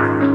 Rock.